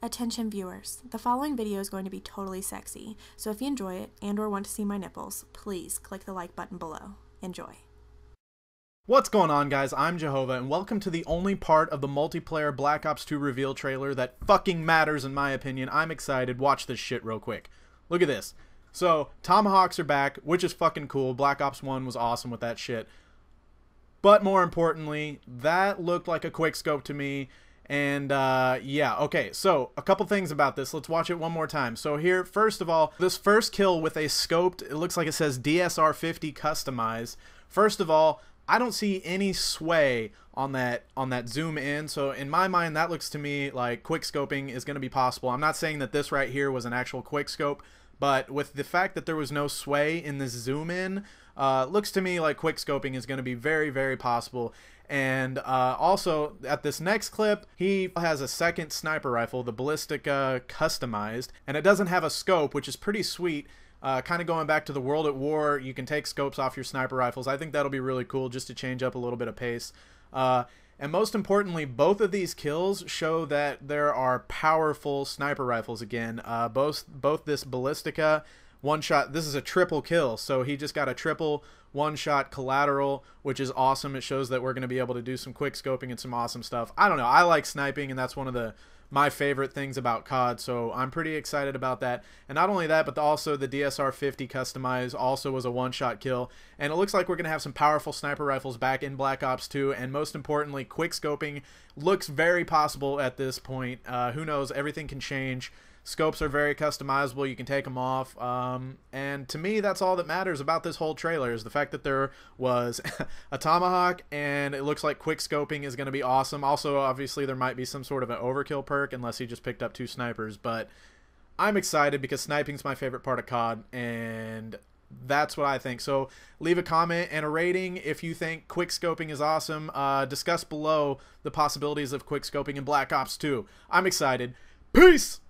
Attention viewers, the following video is going to be totally sexy, so if you enjoy it and or want to see my nipples, please click the like button below. Enjoy. What's going on guys, I'm Jahova and welcome to the only part of the multiplayer Black Ops 2 reveal trailer that fucking matters in my opinion. I'm excited, watch this shit real quick. Look at this. So, Tomahawks are back, which is fucking cool. Black Ops 1 was awesome with that shit. But more importantly, that looked like a quick scope to me and uh, yeah, okay, so a couple things about this. Let's watch it one more time. So here, first of all, this first kill with a scoped, it looks like it says DSR 50 customized. First of all, I don't see any sway on that on that zoom in. So in my mind, that looks to me like quick scoping is going to be possible. I'm not saying that this right here was an actual quick scope, but with the fact that there was no sway in this zoom in, uh, looks to me like quick scoping is going to be very, very possible. And uh, also, at this next clip, he has a second sniper rifle, the Ballistica customized, and it doesn't have a scope, which is pretty sweet. Uh, kind of going back to the World at War, you can take scopes off your sniper rifles. I think that'll be really cool just to change up a little bit of pace. Uh, and most importantly, both of these kills show that there are powerful sniper rifles again. Uh, both both this Ballistica one shot. This is a triple kill, so he just got a triple one shot collateral, which is awesome. It shows that we're going to be able to do some quick scoping and some awesome stuff. I don't know. I like sniping, and that's one of the my favorite things about COD, so I'm pretty excited about that. And not only that, but also the DSR 50 customized also was a one-shot kill. And it looks like we're going to have some powerful sniper rifles back in Black Ops 2, and most importantly, quick scoping looks very possible at this point. Uh, who knows? Everything can change. Scopes are very customizable. You can take them off. Um, and to me, that's all that matters about this whole trailer is the fact that there was a Tomahawk and it looks like quick scoping is going to be awesome. Also, obviously, there might be some sort of an overkill perk unless he just picked up two snipers. But I'm excited because sniping's my favorite part of COD and that's what I think. So leave a comment and a rating if you think quick scoping is awesome. Uh, discuss below the possibilities of quick scoping in Black Ops 2. I'm excited. Peace!